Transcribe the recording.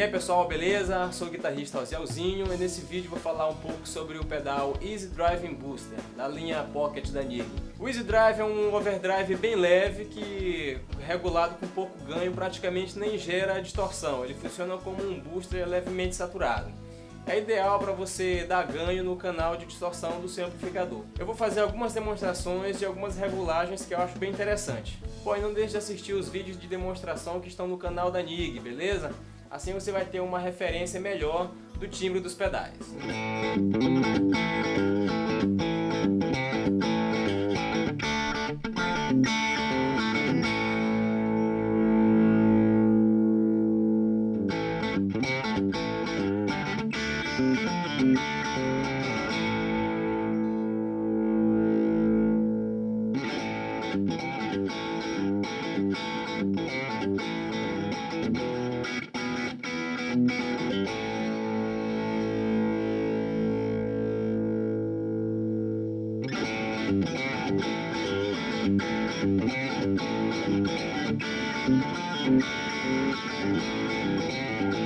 E aí pessoal, beleza? Sou o guitarrista Ozelzinho e nesse vídeo vou falar um pouco sobre o pedal Easy Driving Booster, da linha Pocket da NIG. O Easy Drive é um overdrive bem leve que, regulado com pouco ganho, praticamente nem gera distorção. Ele funciona como um booster levemente saturado é ideal para você dar ganho no canal de distorção do seu amplificador. Eu vou fazer algumas demonstrações de algumas regulagens que eu acho bem interessante. Pô, não deixe de assistir os vídeos de demonstração que estão no canal da NIG, beleza? Assim você vai ter uma referência melhor do timbre dos pedais. Thank you.